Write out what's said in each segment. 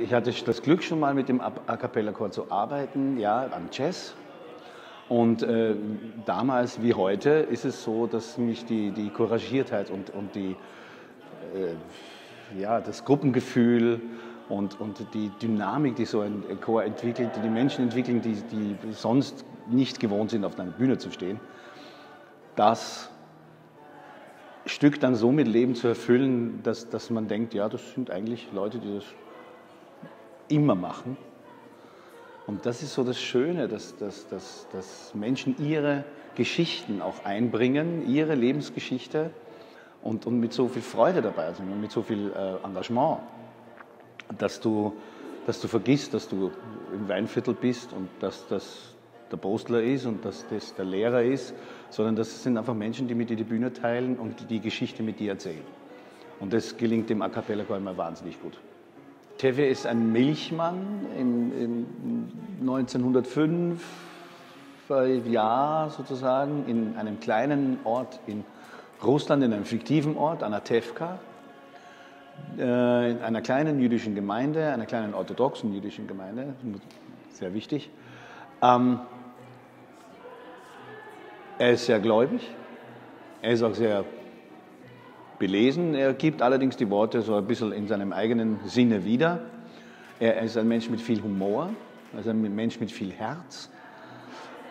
Ich hatte das Glück, schon mal mit dem A Cappella Chor zu arbeiten, ja, am Jazz. Und äh, damals wie heute ist es so, dass mich die, die Couragiertheit und, und die, äh, ja, das Gruppengefühl und, und die Dynamik, die so ein Chor entwickelt, die die Menschen entwickeln, die, die sonst nicht gewohnt sind, auf einer Bühne zu stehen, das Stück dann so mit Leben zu erfüllen, dass, dass man denkt, ja, das sind eigentlich Leute, die das immer machen. Und das ist so das Schöne, dass, dass, dass, dass Menschen ihre Geschichten auch einbringen, ihre Lebensgeschichte und, und mit so viel Freude dabei sind und mit so viel äh, Engagement, dass du, dass du vergisst, dass du im Weinviertel bist und dass das der Postler ist und dass das der Lehrer ist, sondern das sind einfach Menschen, die mit dir die Bühne teilen und die Geschichte mit dir erzählen. Und das gelingt dem A Cappella immer wahnsinnig gut. Tevye ist ein Milchmann im, im 1905 Jahr sozusagen in einem kleinen Ort in Russland, in einem fiktiven Ort, Anatevka, äh, in einer kleinen jüdischen Gemeinde, einer kleinen orthodoxen jüdischen Gemeinde, sehr wichtig. Ähm, er ist sehr gläubig, er ist auch sehr belesen. Er gibt allerdings die Worte so ein bisschen in seinem eigenen Sinne wieder. Er ist ein Mensch mit viel Humor, also ein Mensch mit viel Herz.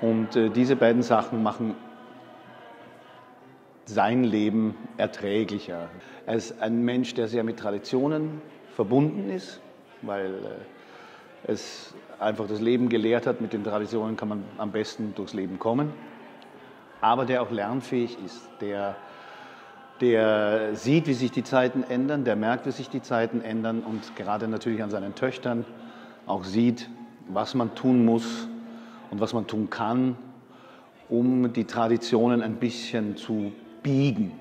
Und äh, diese beiden Sachen machen sein Leben erträglicher. Er ist ein Mensch, der sehr mit Traditionen verbunden ist, weil äh, es einfach das Leben gelehrt hat, mit den Traditionen kann man am besten durchs Leben kommen, aber der auch lernfähig ist, der der sieht, wie sich die Zeiten ändern, der merkt, wie sich die Zeiten ändern und gerade natürlich an seinen Töchtern auch sieht, was man tun muss und was man tun kann, um die Traditionen ein bisschen zu biegen.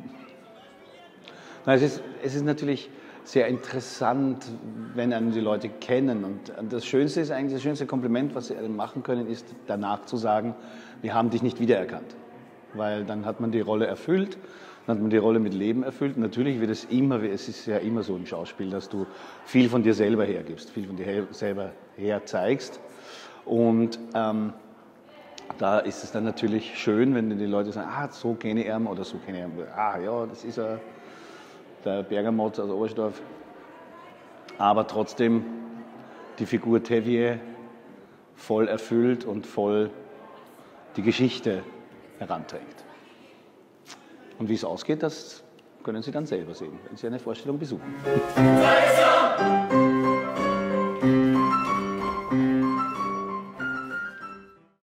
Es ist, es ist natürlich sehr interessant, wenn einen die Leute kennen. Und das Schönste ist eigentlich, das schönste Kompliment, was sie einem machen können, ist danach zu sagen, wir haben dich nicht wiedererkannt. Weil dann hat man die Rolle erfüllt dann hat man die Rolle mit Leben erfüllt. Natürlich wird es immer, es ist ja immer so im Schauspiel, dass du viel von dir selber hergibst, viel von dir selber her zeigst. Und ähm, da ist es dann natürlich schön, wenn die Leute sagen, ah, so kenne ich ihn oder so kenne ich ihn. Ah, ja, das ist er, der Bergamot aus Oberstdorf. Aber trotzdem die Figur Tevier voll erfüllt und voll die Geschichte heranträgt. Und wie es ausgeht, das können Sie dann selber sehen, wenn Sie eine Vorstellung besuchen.